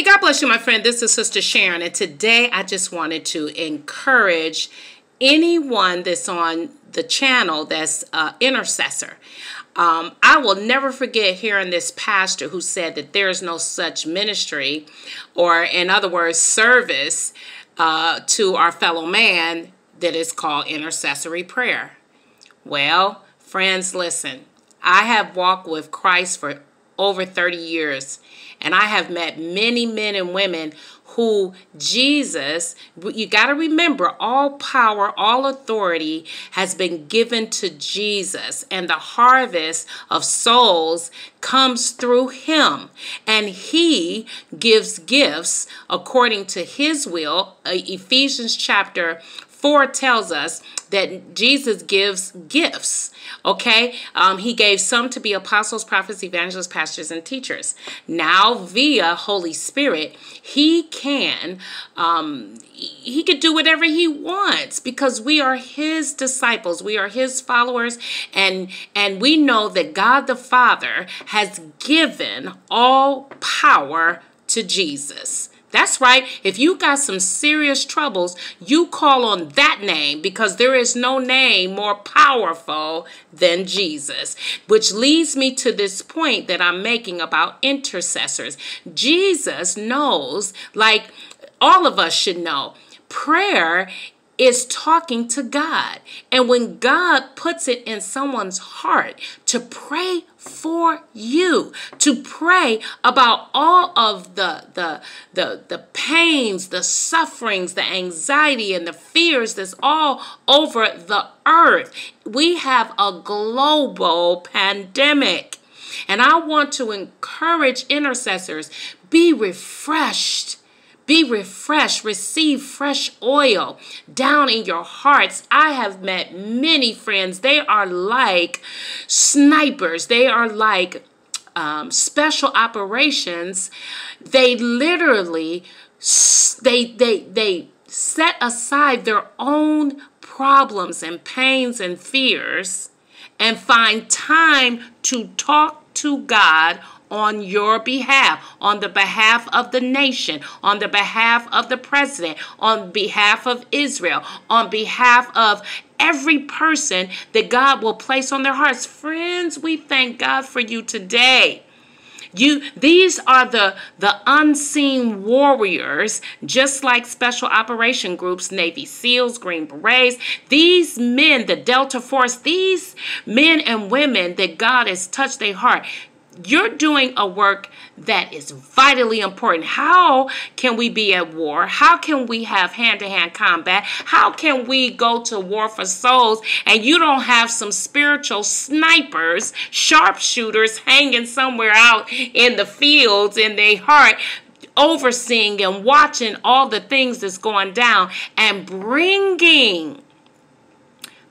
Hey, God bless you, my friend. This is Sister Sharon, and today I just wanted to encourage anyone that's on the channel that's uh, intercessor. Um, I will never forget hearing this pastor who said that there is no such ministry, or in other words, service uh, to our fellow man that is called intercessory prayer. Well, friends, listen. I have walked with Christ for over 30 years. And I have met many men and women who Jesus, you got to remember, all power, all authority has been given to Jesus, and the harvest of souls comes through him. And he gives gifts according to his will. Uh, Ephesians chapter 4 tells us that Jesus gives gifts. Okay, um, he gave some to be apostles, prophets, evangelists, pastors, and teachers. Now, via Holy Spirit, he can um, he could do whatever he wants because we are his disciples we are his followers and and we know that god the father has given all power to jesus that's right. If you got some serious troubles, you call on that name because there is no name more powerful than Jesus. Which leads me to this point that I'm making about intercessors. Jesus knows, like all of us should know, prayer is talking to God. And when God puts it in someone's heart to pray for you, to pray about all of the the the the pains, the sufferings, the anxiety and the fears that's all over the earth. We have a global pandemic. And I want to encourage intercessors be refreshed be refreshed, receive fresh oil down in your hearts. I have met many friends. They are like snipers, they are like um, special operations. They literally they they they set aside their own problems and pains and fears and find time to talk to God on your behalf, on the behalf of the nation, on the behalf of the president, on behalf of Israel, on behalf of every person that God will place on their hearts. Friends, we thank God for you today. You these are the the unseen warriors, just like special operation groups, Navy SEALs, Green Berets. These men, the Delta Force, these men and women that God has touched their heart you're doing a work that is vitally important. How can we be at war? How can we have hand to hand combat? How can we go to war for souls and you don't have some spiritual snipers, sharpshooters hanging somewhere out in the fields in their heart? Overseeing and watching all the things that's going down and bringing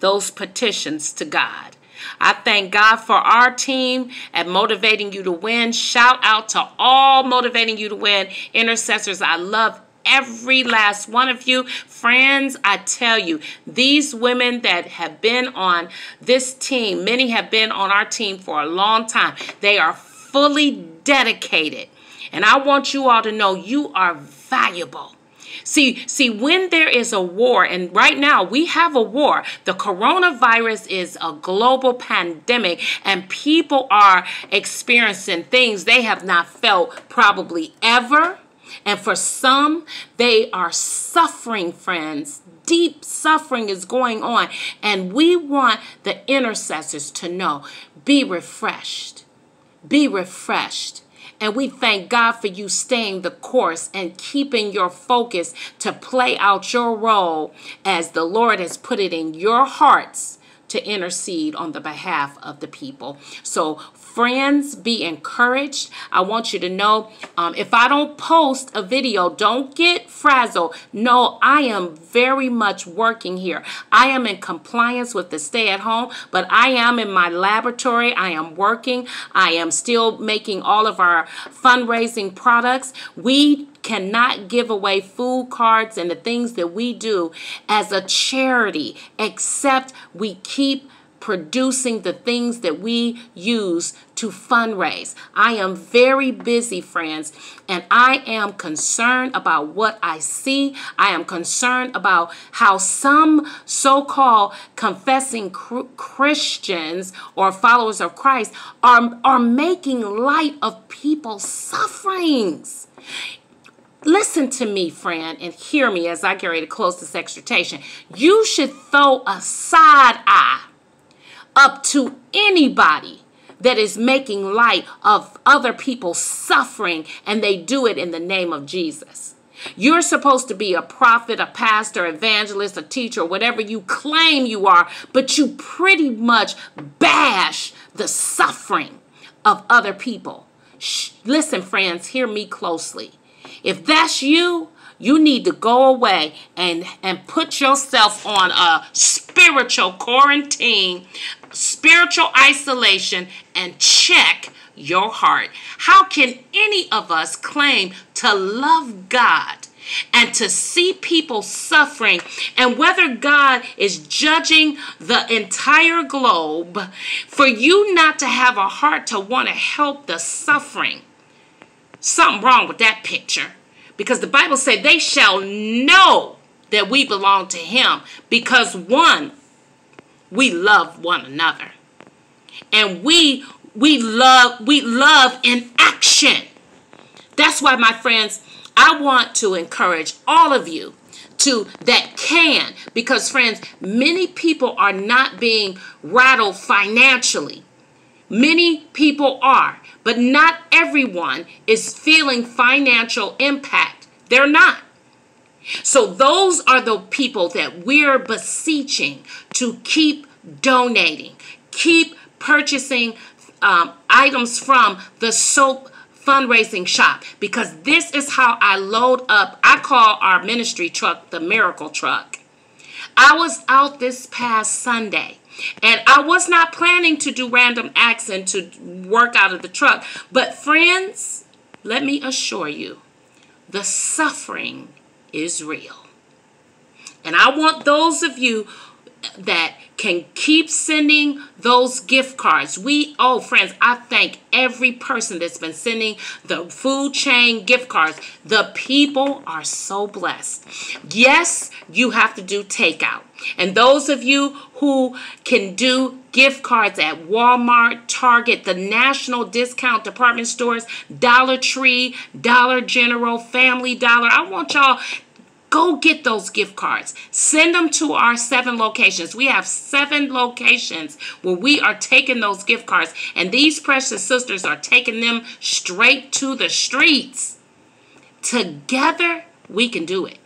those petitions to God. I thank God for our team at Motivating You to Win. Shout out to all Motivating You to Win intercessors. I love every last one of you. Friends, I tell you, these women that have been on this team, many have been on our team for a long time. They are fully dedicated. And I want you all to know you are valuable. See, see, when there is a war, and right now we have a war, the coronavirus is a global pandemic, and people are experiencing things they have not felt probably ever. And for some, they are suffering, friends. Deep suffering is going on. And we want the intercessors to know be refreshed. Be refreshed. And we thank God for you staying the course and keeping your focus to play out your role as the Lord has put it in your hearts to intercede on the behalf of the people. So, friends, be encouraged. I want you to know um, if I don't post a video, don't get frazzled. No, I am very much working here. I am in compliance with the stay at home, but I am in my laboratory. I am working. I am still making all of our fundraising products. We cannot give away food cards and the things that we do as a charity except we keep producing the things that we use to fundraise. I am very busy, friends, and I am concerned about what I see. I am concerned about how some so called confessing Christians or followers of Christ are, are making light of people's sufferings. Listen to me, friend, and hear me as I get ready to close this exhortation. You should throw a side eye up to anybody that is making light of other people's suffering and they do it in the name of Jesus. You're supposed to be a prophet, a pastor, evangelist, a teacher, whatever you claim you are, but you pretty much bash the suffering of other people. Shh, listen, friends, hear me closely. If that's you, you need to go away and, and put yourself on a spiritual quarantine spiritual isolation and check your heart. How can any of us claim to love God and to see people suffering and whether God is judging the entire globe for you not to have a heart to want to help the suffering? Something wrong with that picture because the Bible said they shall know that we belong to him because one we love one another. And we we love we love in action. That's why my friends, I want to encourage all of you to that can because friends, many people are not being rattled financially. Many people are, but not everyone is feeling financial impact. They're not. So those are the people that we're beseeching to keep donating, keep purchasing um, items from the soap fundraising shop because this is how I load up. I call our ministry truck the miracle truck. I was out this past Sunday and I was not planning to do random acts and to work out of the truck. But friends, let me assure you, the suffering is real. And I want those of you that can keep sending those gift cards. We, oh, friends, I thank every person that's been sending the food chain gift cards. The people are so blessed. Yes, you have to do takeout. And those of you who can do gift cards at Walmart, Target, the national discount department stores, Dollar Tree, Dollar General, Family Dollar, I want y'all Go get those gift cards. Send them to our seven locations. We have seven locations where we are taking those gift cards, and these precious sisters are taking them straight to the streets. Together, we can do it.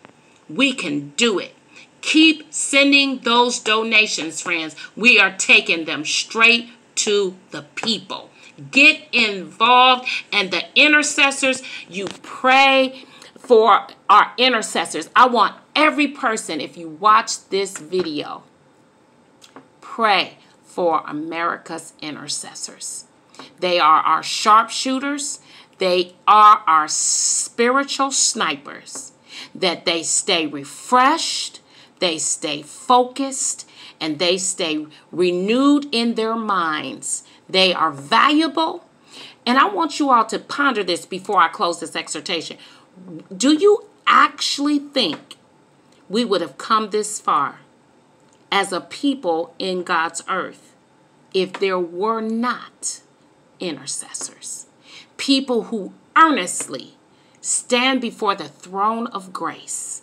We can do it. Keep sending those donations, friends. We are taking them straight to the people. Get involved, and the intercessors, you pray for our intercessors. I want every person, if you watch this video, pray for America's intercessors. They are our sharpshooters. They are our spiritual snipers. That they stay refreshed, they stay focused, and they stay renewed in their minds. They are valuable. And I want you all to ponder this before I close this exhortation do you actually think we would have come this far as a people in God's earth if there were not intercessors? People who earnestly stand before the throne of grace,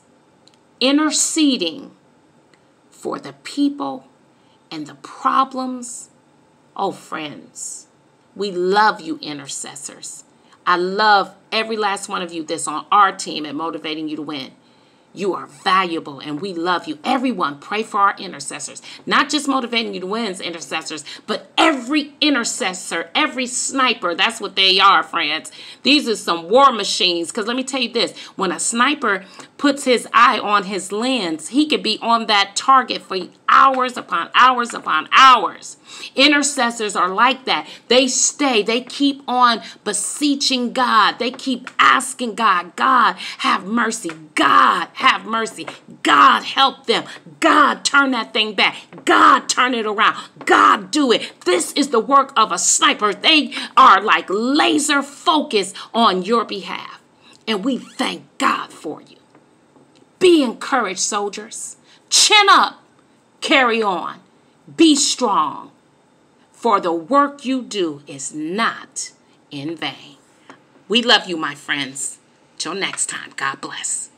interceding for the people and the problems. Oh, friends, we love you, intercessors. I love every last one of you that's on our team at Motivating You to Win. You are valuable and we love you. Everyone, pray for our intercessors. Not just motivating you to win's intercessors, but every intercessor, every sniper. That's what they are, friends. These are some war machines. Because let me tell you this when a sniper puts his eye on his lens, he could be on that target for hours upon hours upon hours. Intercessors are like that. They stay, they keep on beseeching God. They keep asking God, God, have mercy. God, have mercy. God, help them. God, turn that thing back. God, turn it around. God, do it. This is the work of a sniper. They are like laser focused on your behalf. And we thank God for you. Be encouraged, soldiers. Chin up. Carry on. Be strong. For the work you do is not in vain. We love you, my friends. Till next time, God bless.